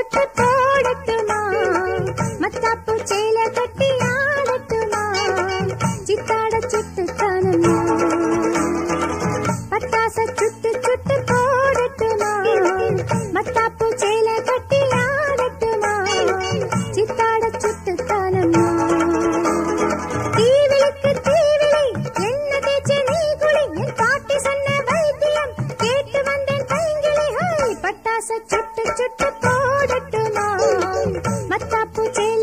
చుట్టూ తోడట్టుమా? మత్తాపు చేల తట్టి ఆడట్టుమా? చిత్తాడ చెట్టు తానన్నా మస చుట్టు చుట్టు పోడట్టునా మత్తాపు చేల